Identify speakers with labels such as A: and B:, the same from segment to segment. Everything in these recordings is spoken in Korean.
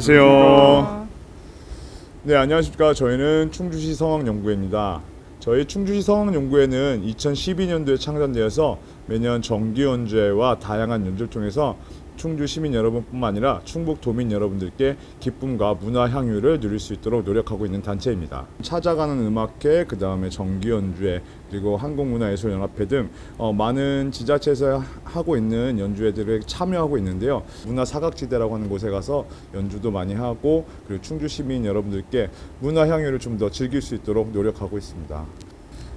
A: 안녕하세요. 네, 안녕하십니까. 저희는 충주시 성황연구회입니다. 저희 충주시 성황연구회는 2012년도에 창단되어서 매년 정기 연주회와 다양한 연주를 통해서 충주 시민 여러분뿐만 아니라 충북 도민 여러분들께 기쁨과 문화 향유를 누릴 수 있도록 노력하고 있는 단체입니다. 찾아가는 음악회, 그 다음에 정기 연주회, 그리고 한국문화예술연합회 등 어, 많은 지자체에서 하고 있는 연주회들을 참여하고 있는데요. 문화 사각지대라고 하는 곳에 가서 연주도 많이 하고 그리고 충주 시민 여러분들께 문화 향유를 좀 더 즐길 수 있도록 노력하고 있습니다.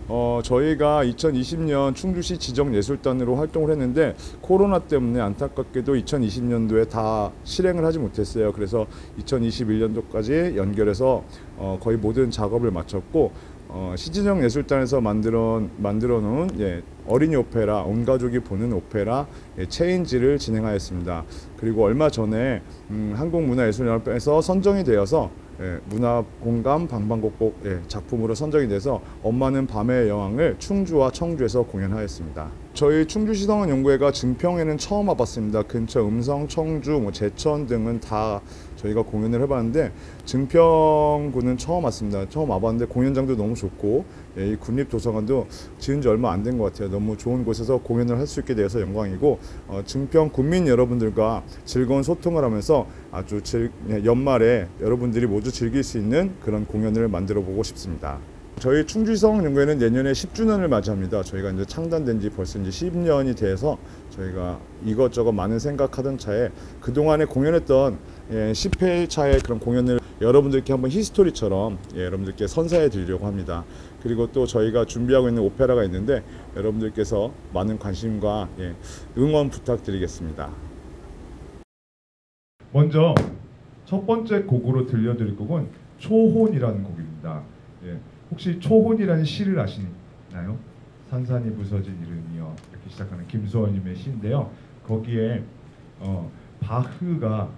A: 어, 저희가 2020년 충주시 지정예술단으로 활동을 했는데 코로나 때문에 안타깝게도 2020년도에 다 실행을 하지 못했어요. 그래서 2021년도까지 연결해서 어, 거의 모든 작업을 마쳤고 어, 시지정 예술단에서 만들어 만들어 놓은 예, 어린이 오페라 온 가족이 보는 오페라 예, 체인지를 진행하였습니다. 그리고 얼마 전에 음, 한국문화예술연합회에서 선정이 되어서 예, 문화 공감 방방곡곡 예, 작품으로 선정이 돼서 엄마는 밤의 여왕을 충주와 청주에서 공연하였습니다. 저희 충주 시성원 연구회가 증평에는 처음 와봤습니다. 근처 음성, 청주, 뭐 제천 등은 다 저희가 공연을 해봤는데 증평구는 처음 왔습니다. 처음 와봤는데 공연장도 너무 좋고 예, 이 국립도서관도 지은 지 얼마 안 된 것 같아요. 너무 좋은 곳에서 공연을 할 수 있게 되어서 영광이고 어, 증평 국민 여러분들과 즐거운 소통을 하면서 아주 즐, 예, 연말에 여러분들이 모두 즐길 수 있는 그런 공연을 만들어 보고 싶습니다. 저희 충주성 연구회는 내년에 10주년을 맞이합니다. 저희가 이제 창단된 지 벌써 이제 10년이 돼서 저희가 이것저것 많은 생각하던 차에 그동안에 공연했던 예, 10회 차의 그런 공연을 여러분들께 한번 히스토리처럼 예, 여러분들께 선사해 드리려고 합니다. 그리고 또 저희가 준비하고 있는 오페라가 있는데 여러분들께서 많은 관심과 예, 응원 부탁드리겠습니다.
B: 먼저 첫 번째 곡으로 들려드릴 곡은 초혼이라는 곡입니다. 예, 혹시 초혼이라는 시를 아시나요? 산산이 부서진 이름이여 이렇게 시작하는 김소원님의 시인데요. 거기에 어, 바흐가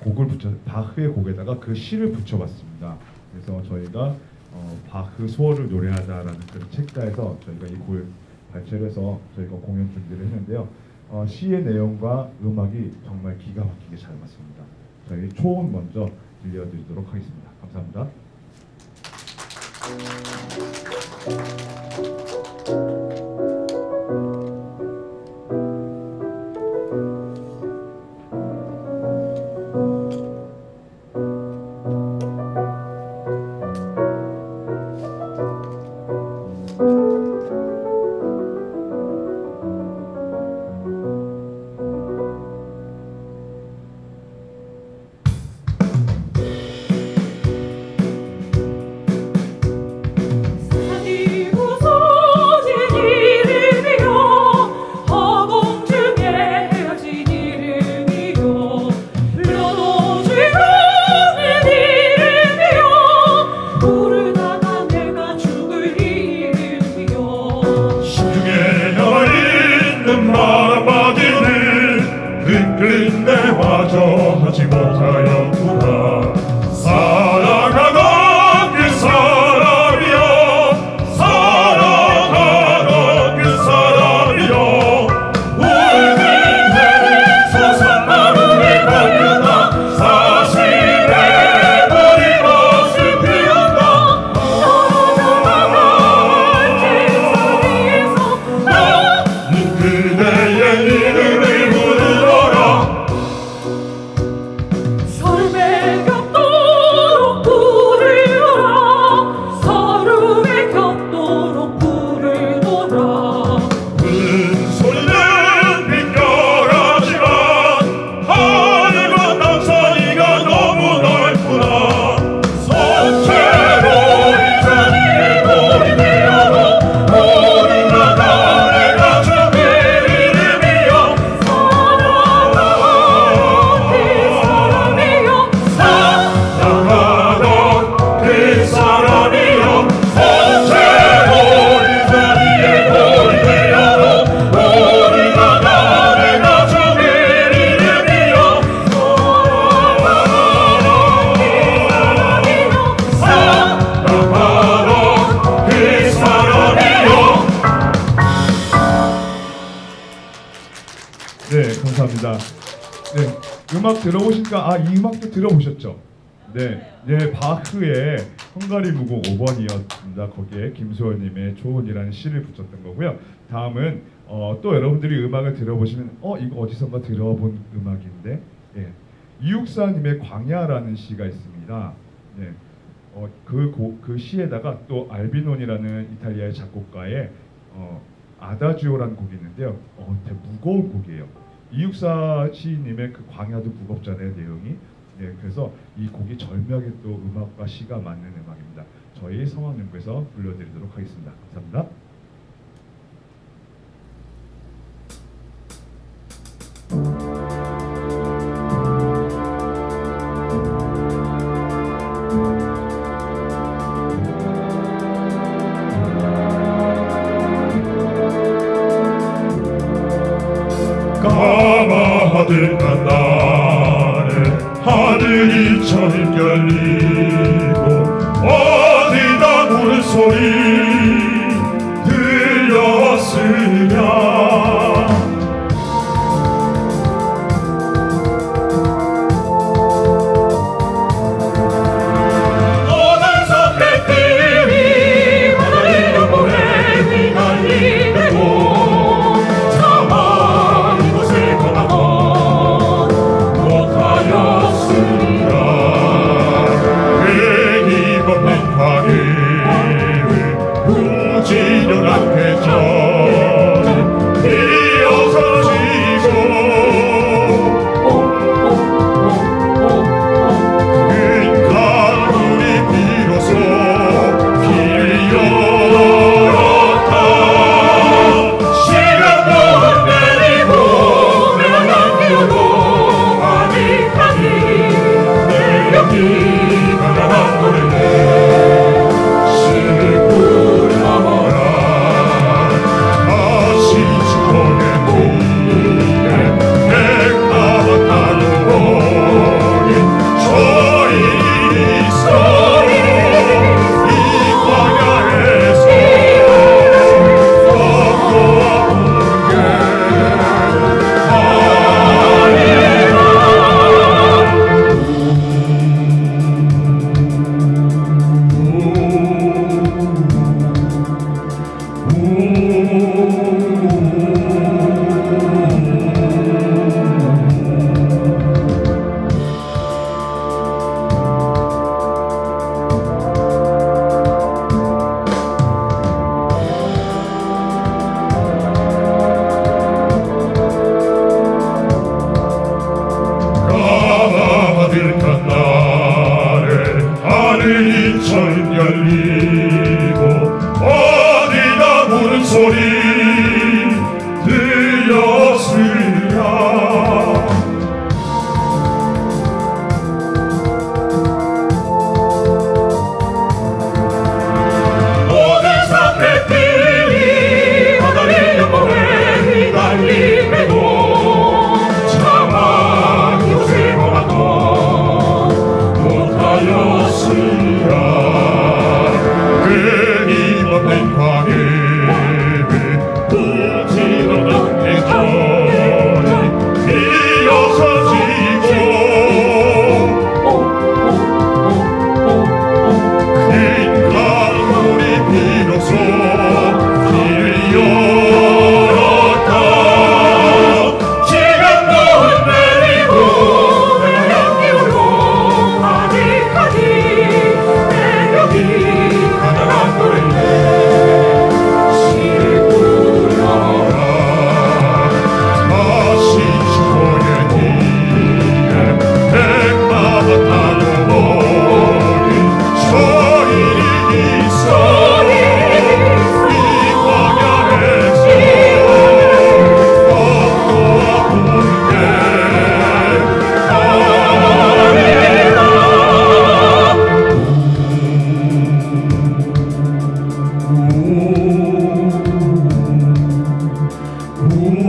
B: 곡을 붙여 바흐의 곡에다가 그 시를 붙여봤습니다. 그래서 저희가 어, 바흐 소월을 노래하다라는 그런 책가에서 저희가 이 곡을 발췌를 해서 저희가 공연 준비를 했는데요. 어, 시의 내용과 음악이 정말 기가 막히게 잘 맞습니다. 저희 초혼 먼저 들려드리도록 하겠습니다. 감사합니다. 거기에 김소월님의 초혼이라는 시를 붙였던 거고요. 다음은 어, 또 여러분들이 음악을 들어보시면 어 이거 어디선가 들어본 음악인데, 예, 이육사님의 광야라는 시가 있습니다. 네, 어, 그, 고, 그 시에다가 또 알비논이라는 이탈리아의 작곡가의 어, 아다지오라는 곡이 있는데요. 어, 되게 무거운 곡이에요. 이육사 시인님의 그 광야도 무겁잖아요 내용이. 네, 그래서 이 곡이 절묘하게 또 음악과 시가 맞는 음악입니다. 저희 성황연구에서 불러드리도록 하겠습니다. 감사합니다.
C: 가마하던 날에 하늘이 철결리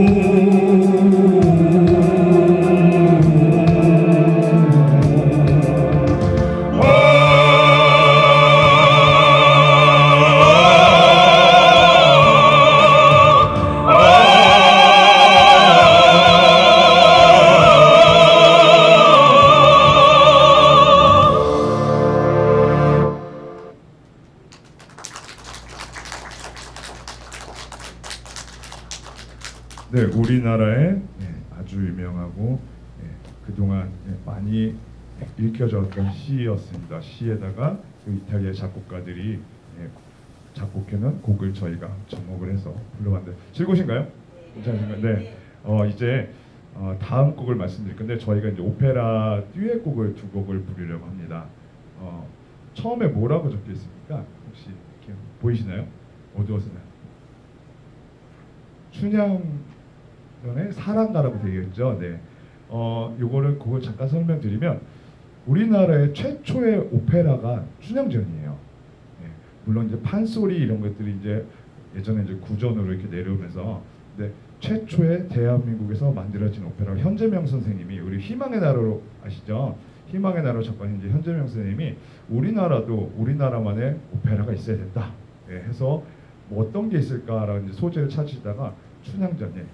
B: mundo. 많이 읽혀졌던 시였습니다. 시에다가 그 이탈리아 작곡가들이 예, 작곡해놓은 곡을 저희가 접목을 해서 불러봤는데 즐거우신가요? 괜찮으신가요? 네. 어, 이제 어, 다음 곡을 말씀드릴 건데 저희가 이제 오페라 듀엣 곡을 두 곡을 부르려고 합니다. 어, 처음에 뭐라고 적혀 있습니까? 혹시 이렇게 보이시나요? 어두워서나요? 춘향전의 사랑가라고 되어 있죠. 네. 어, 요거를 그걸 잠깐 설명드리면 우리나라의 최초의 오페라가 춘향전이에요. 네. 물론 이제 판소리 이런 것들이 이제 예전에 이제 구전으로 이렇게 내려오면서 근데 최초의 대한민국에서 만들어진 오페라 현재명 선생님이 우리 희망의 나라로 아시죠? 희망의 나라 작가님 이제 현재명 선생님이 우리나라도 우리나라만의 오페라가 있어야 된다. 예, 해서 뭐 어떤 게 있을까라는 소재를 찾으시다가 춘향전에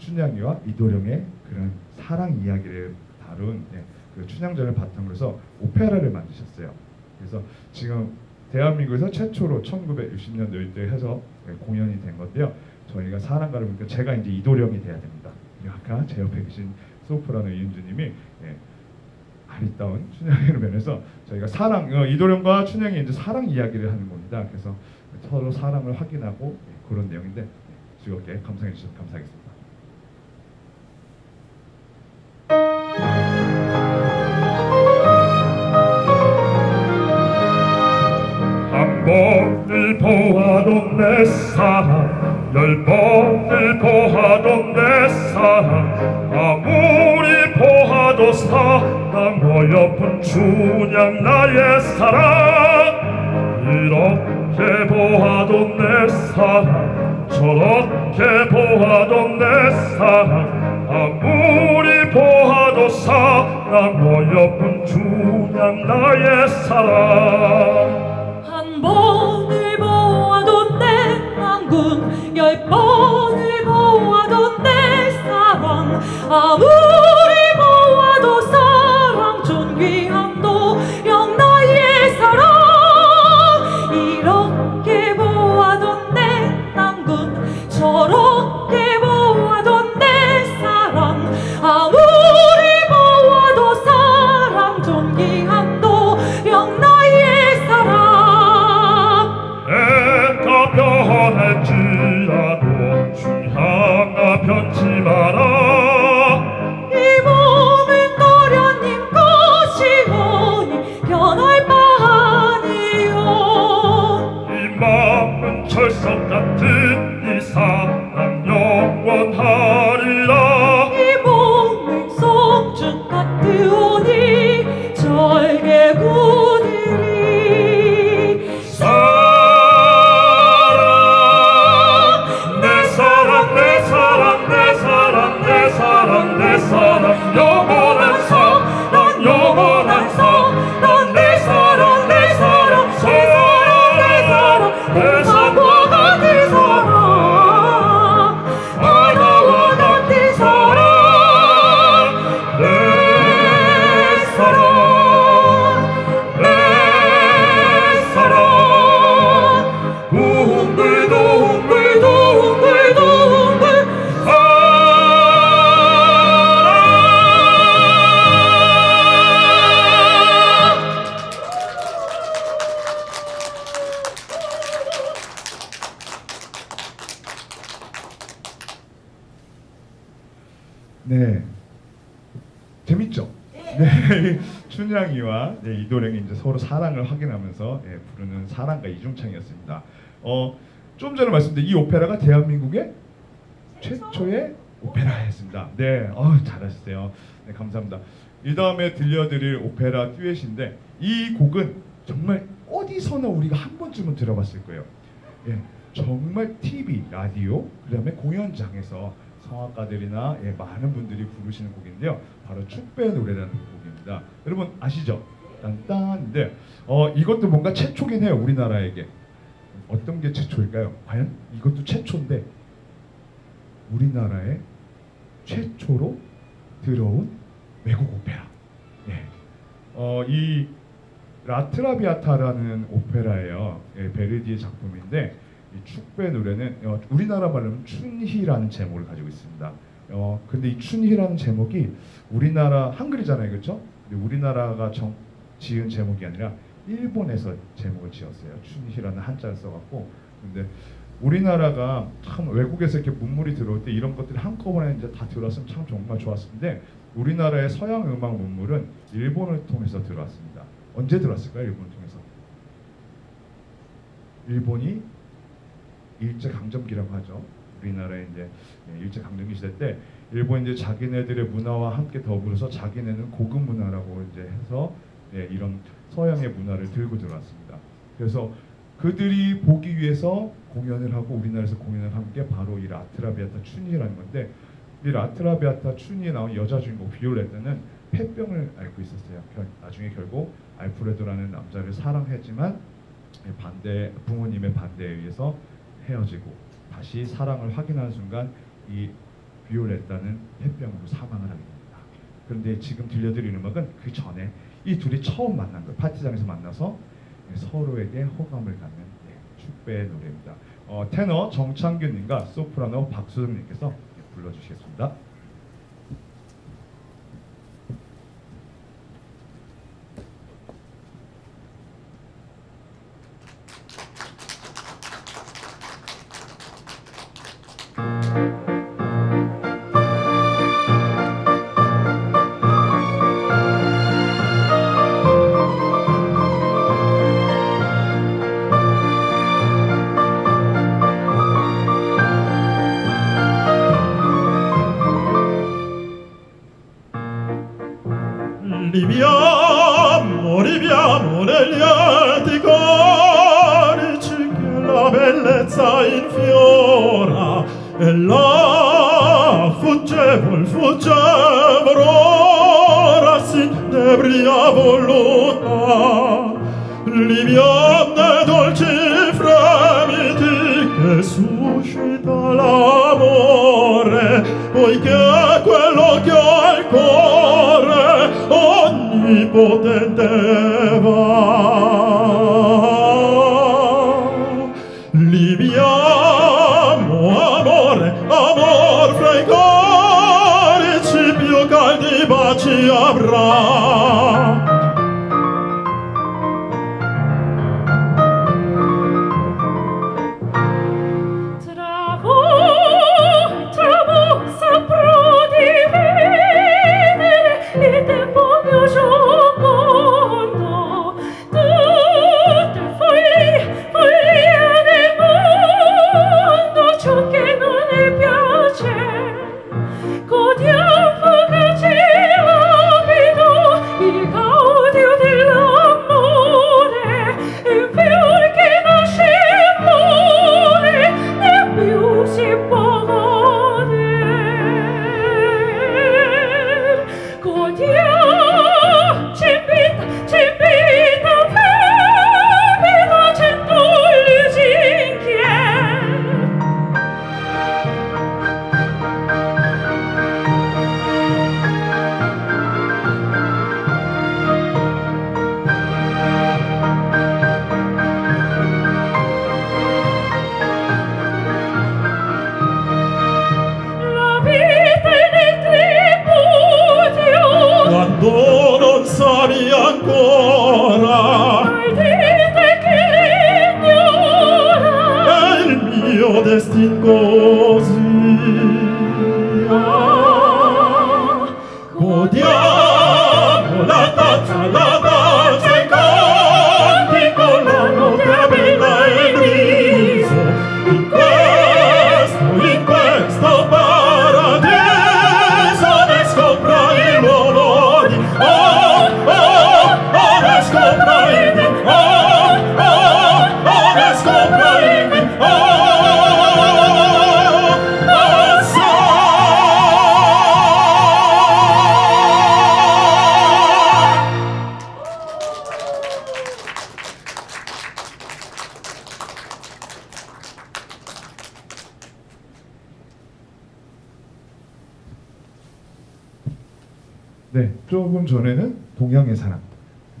B: 춘향이와 이도령의 그런 사랑 이야기를 다룬 예, 그 춘향전을 바탕으로 해서 오페라를 만드셨어요. 그래서 지금 대한민국에서 최초로 1960년대 때 해서 예, 공연이 된 건데요. 저희가 사랑가를 보니까 제가 이제 이도령이 돼야 됩니다. 아까 제 옆에 계신 소프라노 이은주님이 예, 아리따운 춘향이로 변해서 저희가 사랑 어, 이도령과 춘향이 이제 사랑 이야기를 하는 겁니다. 그래서 서로 사랑을 확인하고 예, 그런 내용인데 예, 즐겁게 감상해 주셔서 감사하겠습니다.
C: 내 사랑 열 번을 보아도 내 사랑 아무리 보아도 사랑 어여쁜 춘향 나의 사랑. 이렇게 보아도 내 사랑 저렇게 보아도 내 사랑 아무리 보아도 사랑 어여쁜 춘향 나의 사랑
B: 확인하면서 예, 부르는 사랑가 이중창이었습니다. 어, 좀 전에 말씀드린 이 오페라가 대한민국의 최초의 오페라였습니다. 네, 어, 잘하셨어요. 네, 감사합니다. 이 다음에 들려드릴 오페라 듀엣인데 이 곡은 정말 어디서나 우리가 한 번쯤은 들어봤을 거예요. 예, 정말 TV, 라디오, 그 다음에 공연장에서 성악가들이나 예, 많은 분들이 부르시는 곡인데요. 바로 축배의 노래라는 곡입니다. 여러분 아시죠? 딴딴인데 어, 이것도 뭔가 최초긴 해요. 우리나라에게. 어떤 게 최초일까요? 과연 이것도 최초인데 우리나라에 최초로 들어온 외국 오페라. 예. 어, 이 라트라비아타라는 오페라예요. 예, 베르디의 작품인데 이 축배 노래는 어, 우리나라 말로는 춘희라는 제목을 가지고 있습니다. 어, 근데 이 춘희라는 제목이 우리나라 한글이잖아요, 그렇죠? 우리나라가 정, 지은 제목이 아니라 일본에서 제목을 지었어요. 춘희라는 한자를 써갖고 근데 우리나라가 참 외국에서 이렇게 문물이 들어올 때 이런 것들이 한꺼번에 이제 다 들어왔으면 참 정말 좋았을 텐데 우리나라의 서양 음악 문물은 일본을 통해서 들어왔습니다. 언제 들어왔을까요? 일본을 통해서? 일본이 일제 강점기라고 하죠. 우리나라의 이제 일제 강점기 시대 때 일본 이제 자기네들의 문화와 함께 더불어서 자기네는 고급 문화라고 이제 해서 예, 이런 서양의 문화를 들고 들어왔습니다. 그래서 그들이 보기 위해서 공연을 하고 우리나라에서 공연을 한 게 바로 이 라트라비아타 춘이라는 건데 이 라트라비아타 춘이에 나온 여자 주인공 비올레타는 폐병을 앓고 있었어요. 결- 나중에 결국 알프레도라는 남자를 사랑했지만 반대 부모님의 반대에 의해서 헤어지고 다시 사랑을 확인하는 순간 이 비올레타는 폐병으로 사망을 하게 됩니다. 그런데 지금 들려드리는 음악은 그 전에 이 둘이 처음 만난 거예요. 파티장에서 만나서 서로에게 호감을 갖는 예, 축배의 노래입니다. 어, 테너 정창균님과 소프라노 박수정님께서 예, 불러주시겠습니다. Abraham.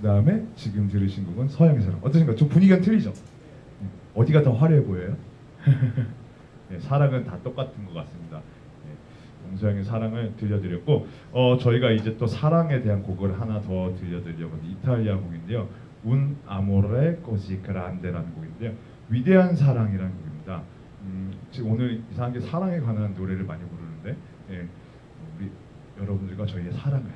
B: 그 다음에 지금 들으신 곡은 서양의 사랑. 어떠신가요? 좀 분위기가 틀리죠? 네, 어디가 더 화려해 보여요? 네, 사랑은 다 똑같은 것 같습니다. 네, 용서형의 사랑을 들려드렸고 어, 저희가 이제 또 사랑에 대한 곡을 하나 더 들려드리려고 합니다. 이탈리아 곡인데요. Un amore così grande라는 곡인데요. 위대한 사랑이라는 곡입니다. 음, 지금 오늘 이상하게 사랑에 관한 노래를 많이 부르는데 예, 우리 여러분들과 저희의 사랑을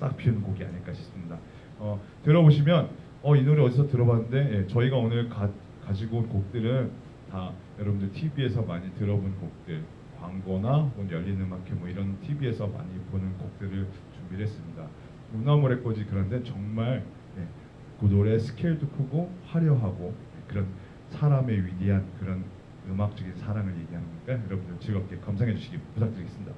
B: 싹 피우는 곡이 아닐까 싶습니다. 어, 들어보시면 어, 이 노래 어디서 들어봤는데 예, 저희가 오늘 가, 가지고 온 곡들은 다 여러분들 TV에서 많이 들어본 곡들 광고나 혹은 열린 음악회 뭐 이런 TV에서 많이 보는 곡들을 준비를 했습니다. 우나모레꼬지 그런데 정말 예, 그 노래 스케일도 크고 화려하고 예, 그런 사람의 위대한 그런 음악적인 사랑을 얘기하는 거니까 여러분들 즐겁게 감상해 주시기 부탁드리겠습니다.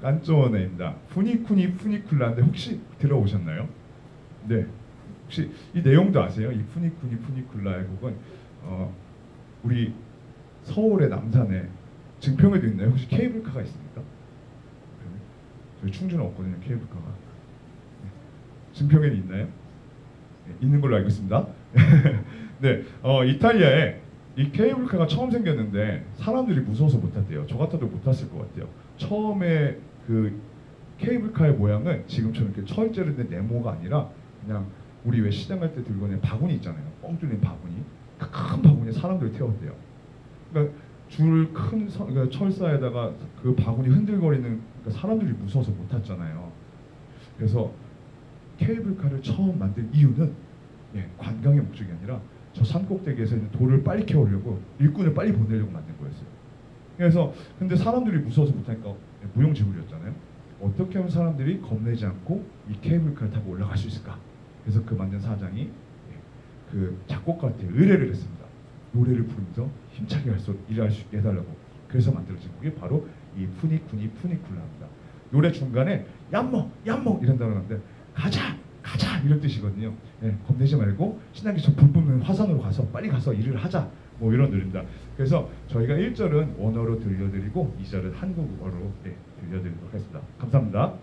B: 깐조네입니다. 푸니쿠니 푸니쿨라인데 혹시 들어오셨나요? 네, 혹시 이 내용도 아세요? 이 푸니쿠니 푸니쿨라의 곡은 어, 우리 서울의 남산에 증평에도 있나요? 혹시 케이블카가 있습니까? 네, 저희 충주는 없거든요, 케이블카가. 네. 증평에는 있나요? 네, 있는 걸로 알고 있습니다. 네, 어, 이탈리아에 이 케이블카가 처음 생겼는데 사람들이 무서워서 못 탔대요. 저 같아도 못 탔을 것 같아요. 처음에 그 케이블카의 모양은 지금처럼 이렇게 철제로 된 네모가 아니라 그냥 우리 왜 시장 갈 때 들고 있는 바구니 있잖아요. 뻥 뚫린 바구니. 그 큰 바구니에 사람들이 태웠대요. 그러니까 줄 큰 그러니까 철사에다가 그 바구니 흔들거리는 그러니까 사람들이 무서워서 못 탔잖아요. 그래서 케이블카를 처음 만든 이유는 예, 관광의 목적이 아니라 저 산꼭대기에서 있는 돌을 빨리 캐오려고 일꾼을 빨리 보내려고 만든 거였어요. 그래서 근데 사람들이 무서워서 못하니까 무용지물이었잖아요. 어떻게 하면 사람들이 겁내지 않고 이 케이블카를 타고 올라갈 수 있을까? 그래서 그 만든 사장이 예, 그 작곡가한테 의뢰를 했습니다. 노래를 부르면서 힘차게 할 수, 일할 수 있게 해달라고. 그래서 만들어진 곡이 바로 이 푸니쿠니 푸니쿨라입니다. 노래 중간에 얌먹 얌먹 이런다고 하는데 가자 가자 이런 뜻이거든요. 예, 겁내지 말고 신나게 저불 뿜는 화산으로 가서 빨리 가서 일을 하자 뭐 이런 노래입니다. 그래서 저희가 1절은 원어로 들려드리고 2절은 한국어로 예, 들려드리도록 하겠습니다. 감사합니다.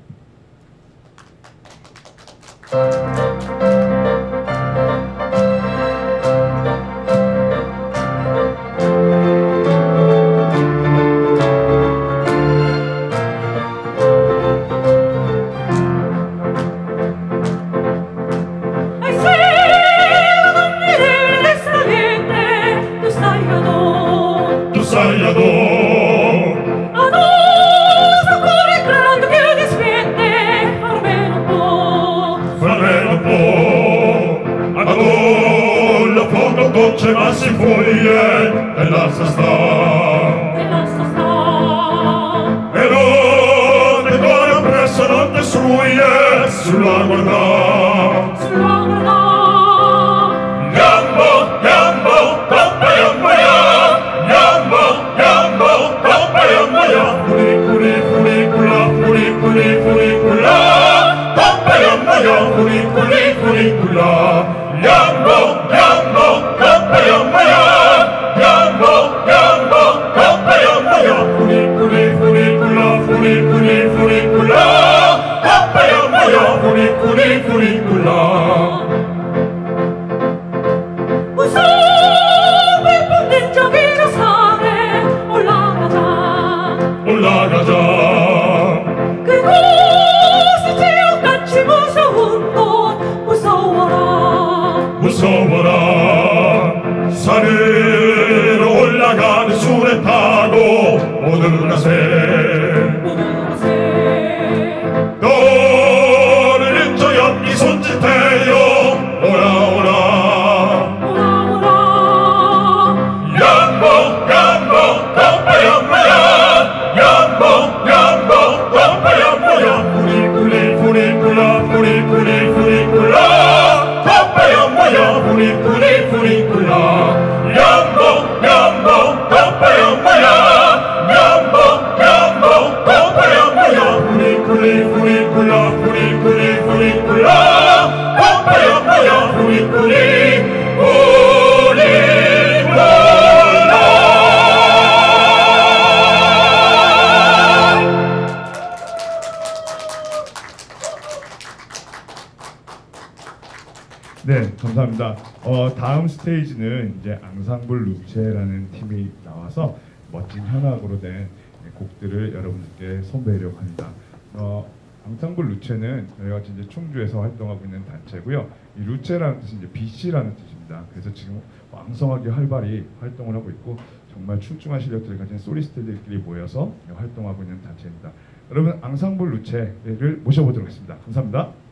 D: was
C: sie fuiet, er lass es da. Er lass
D: es da.
C: Er lot, et gore pressen und es ruiet, zu lang und da. Zu lang und da. Jambo, jambo, papa, pure ja. pure pure papa, jambo, ja. Kuli, kuli, kuli, kula,
B: pour 스테이지는 이제 앙상블 루체라는 팀이 나와서 멋진 현악으로 된 곡들을 여러분들께 선보이려고 합니다. 어, 앙상블 루체는 저희가 이제 충주에서 활동하고 있는 단체고요. 이 루체라는 뜻이 이제 BC라는 뜻입니다. 그래서 지금 왕성하게 활발히 활동을 하고 있고 정말 출중한 실력들을 가진 소리스트들끼리 모여서 활동하고 있는 단체입니다. 여러분 앙상블 루체를 모셔보도록 하겠습니다. 감사합니다.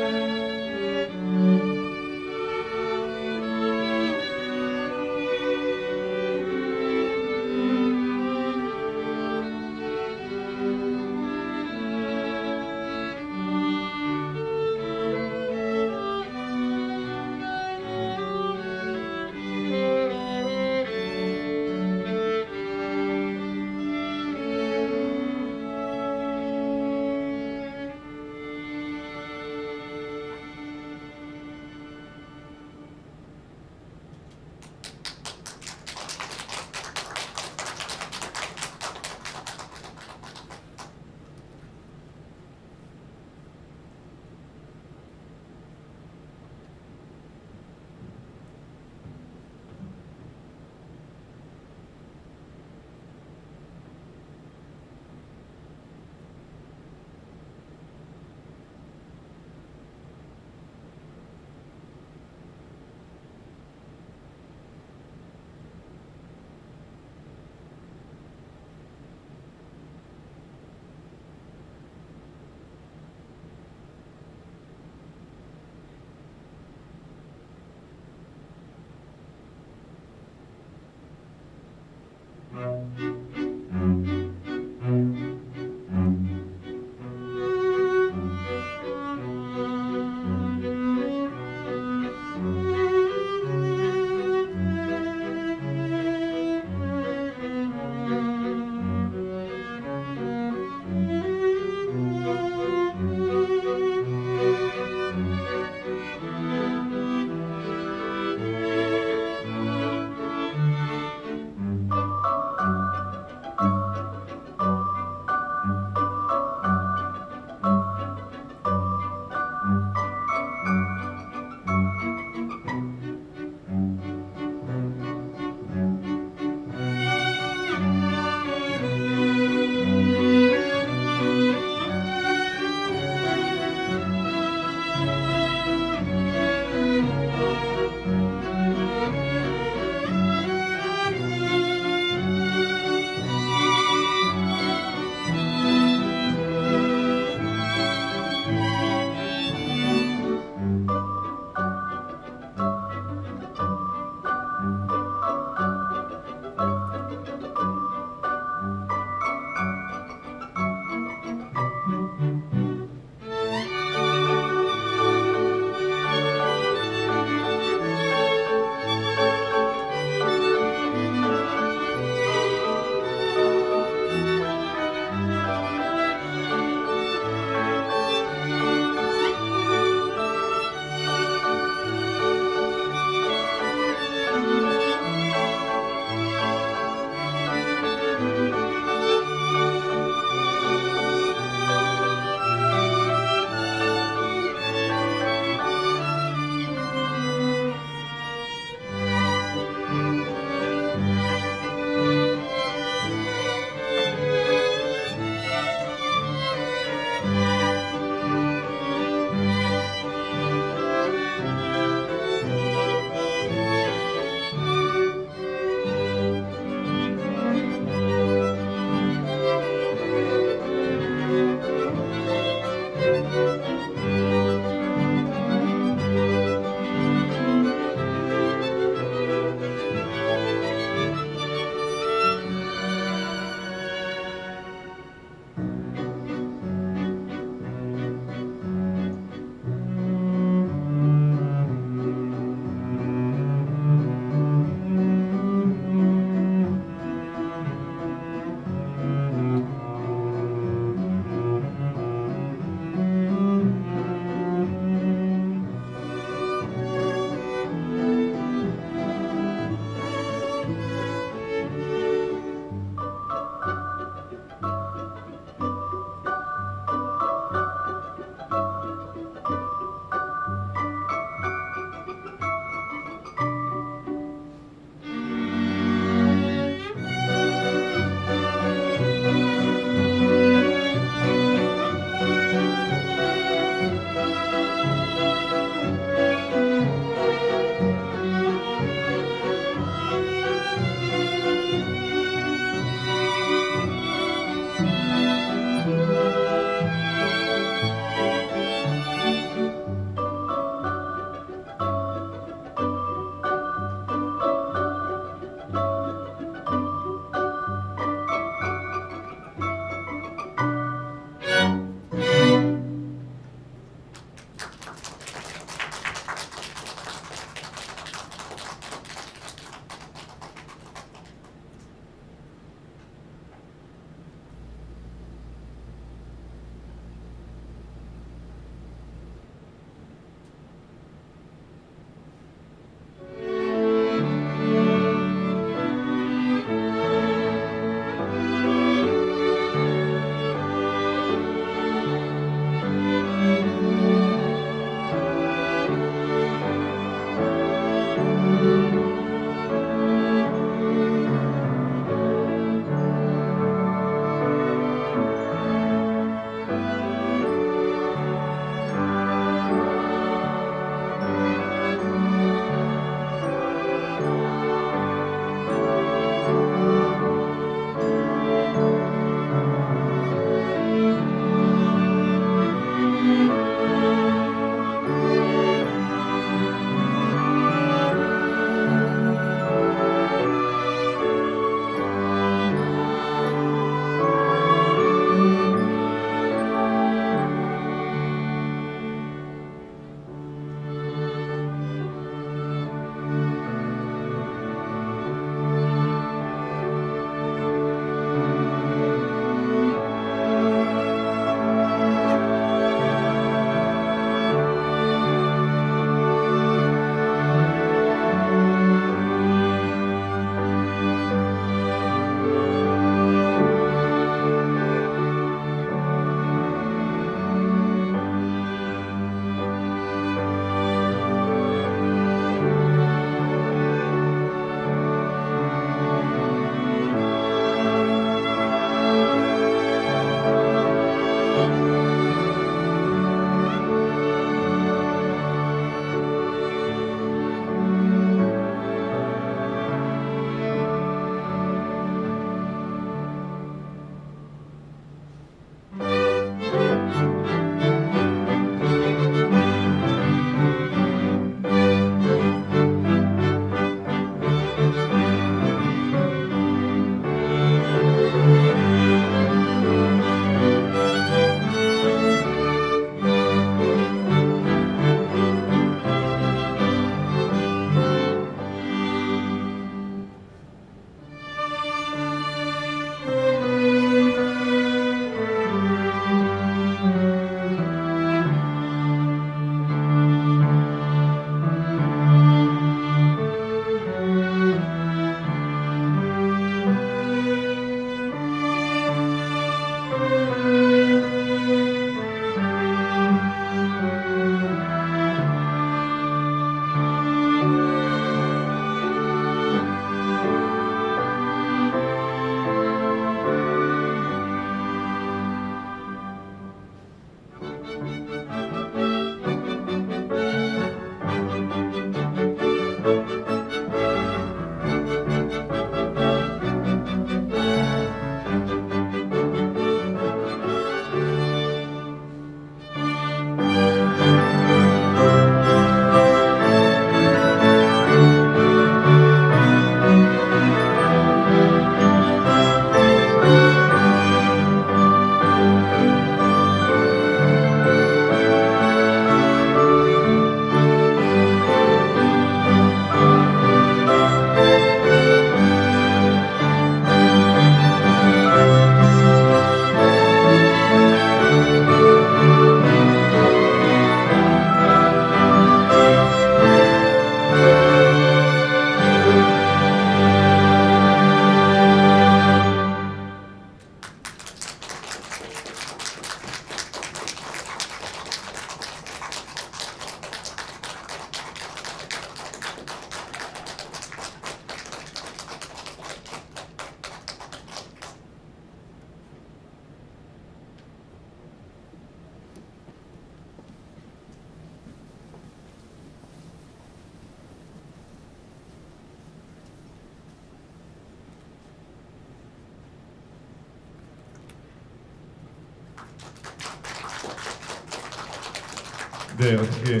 E: 네,
C: 어떻게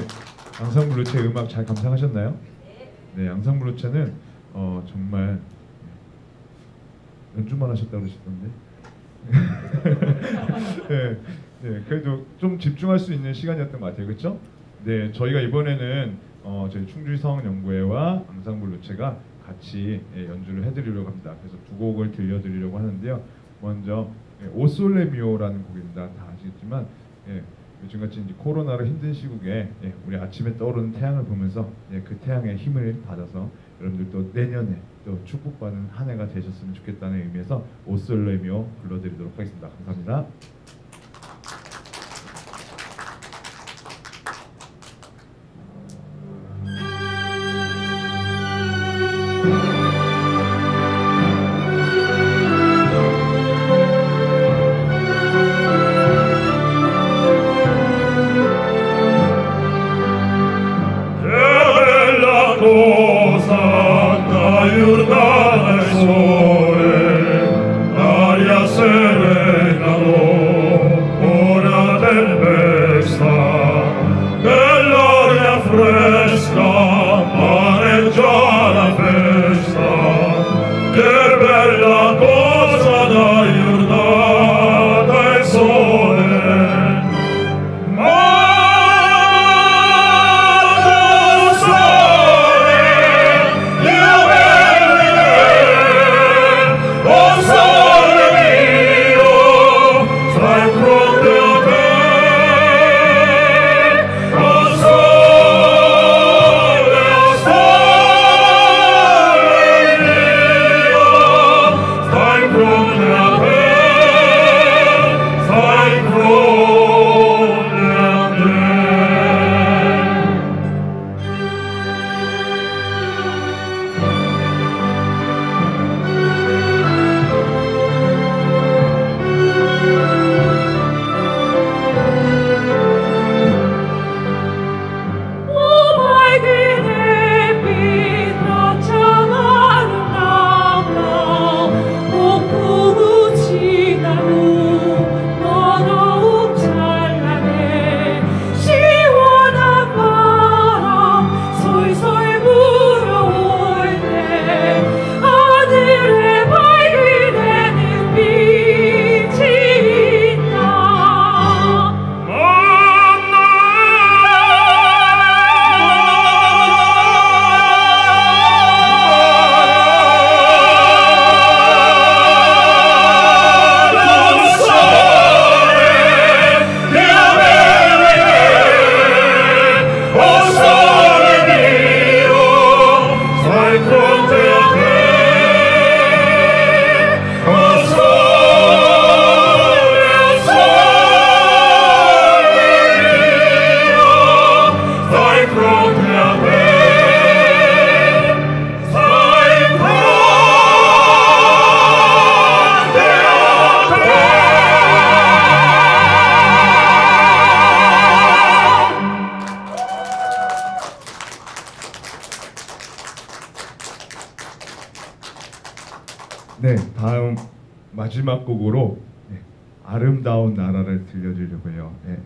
C: 앙상블루체 음악 잘 감상하셨나요? 네, 앙상블루체는 어, 정말 연주만 하셨다고 그러시던데. 네, 네, 그래도 좀 집중할 수 있는 시간이었던 것 같아요, 그렇죠? 네, 저희가 이번에는 어, 저희 충주시 성악연구회와 앙상블루체가 같이 예, 연주를 해드리려고 합니다. 그래서 두 곡을 들려드리려고 하는데요. 먼저 예, 오솔레미오라는 곡입니다. 다 아시겠지만 예, 요즘같이 이제 코로나로 힘든 시국에 예, 우리 아침에 떠오르는 태양을 보면서 예, 그 태양의 힘을 받아서 여러분들 또 내년에 또 축복받는 한 해가 되셨으면 좋겠다는 의미에서 오솔레미오 불러드리도록 하겠습니다. 감사합니다.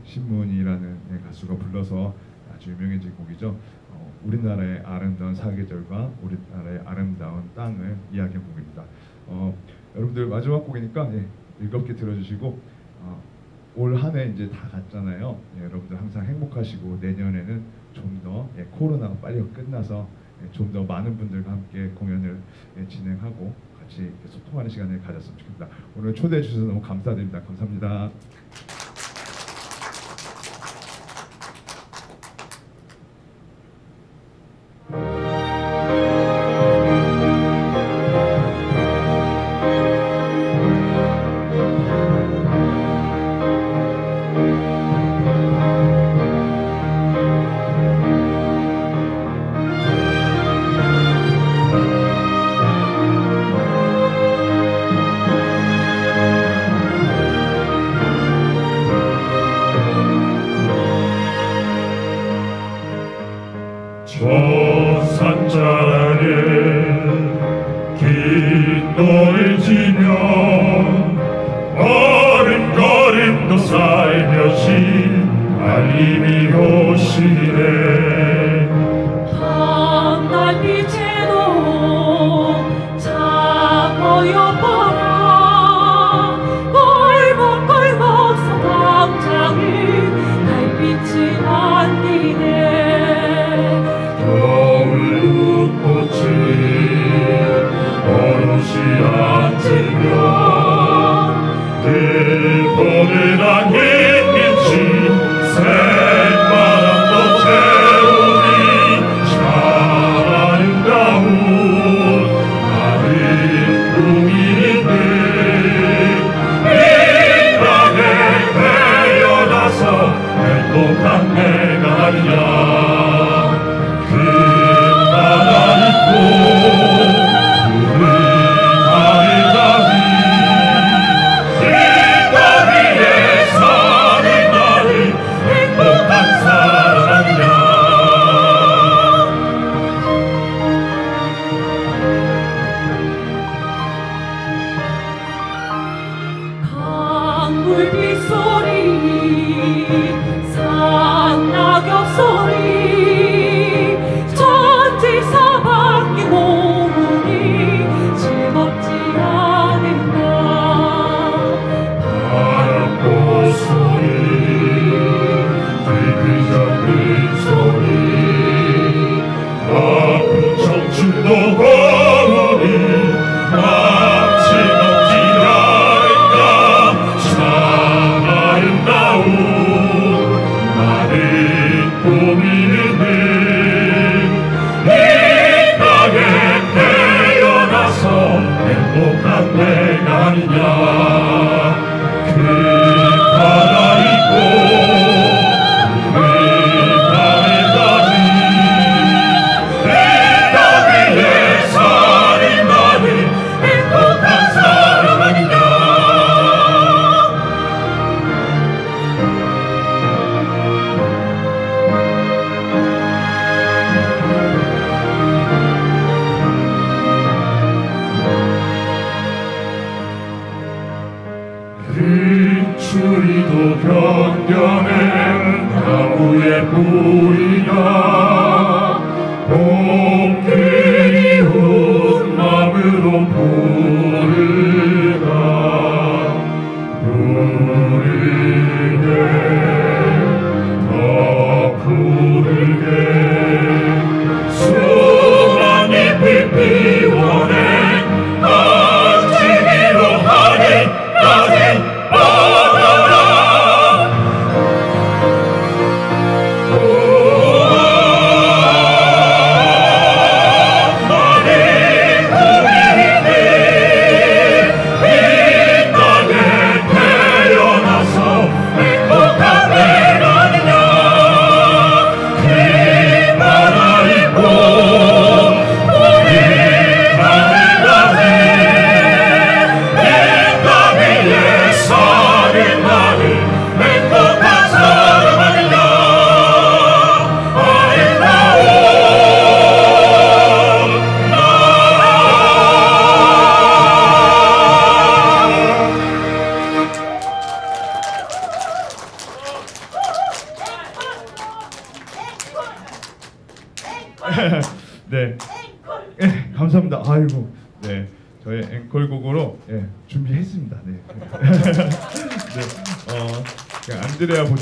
C: 신문이라는 네, 가수가 불러서 아주 유명해진 곡이죠. 어, 우리나라의 아름다운 사계절과 우리나라의 아름다운 땅을 이야기한 곡입니다. 어, 여러분들 마지막 곡이니까 네, 즐겁게 들어주시고 어, 올 한해 이제 다 갔잖아요. 네, 여러분들 항상 행복하시고 내년에는 좀더 코로나가 빨리 끝나서 예, 좀더 많은 분들과 함께 공연을 예, 진행하고 같이 소통하는 시간을 가졌으면 좋겠습니다. 오늘 초대해 주셔서 너무 감사드립니다. 감사합니다.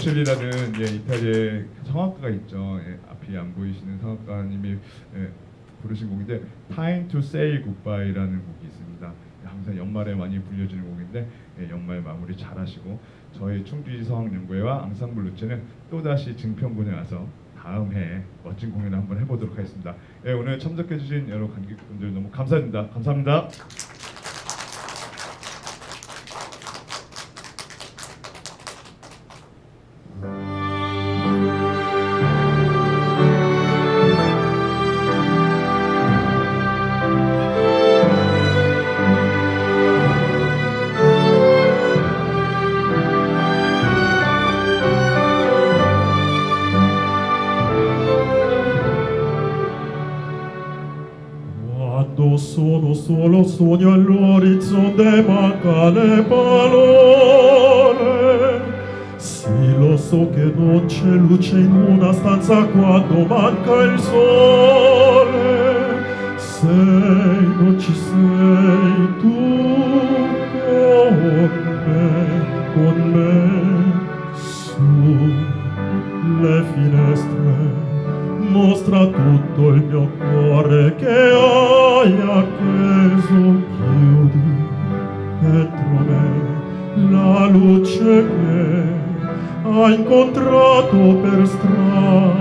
F: 버실리라는
B: 예, 이탈리아의 성악가가 있죠. 예, 앞이 안 보이시는 성악가님이 예, 부르신 곡인데 Time to Say Goodbye라는 곡이 있습니다. 예, 항상 연말에 많이 불려주는 곡인데 예, 연말 마무리 잘하시고 저희 충주지성연구회와 앙상블 루체는 또다시 증평군에 와서 다음 해에 멋진 공연을 한번 해보도록 하겠습니다. 예, 오늘 참석해주신 여러 관객분들 너무 감사드립니다. 감사합니다.
F: sogno all'orizzonte manca le parole sì lo
C: so che non c'è luce in una stanza quando manca il sole. Se non ci sei tu con me con me su le finestre. Mostra tutto il mio cuore che ho. che ha incontrato per strada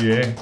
B: Yeah.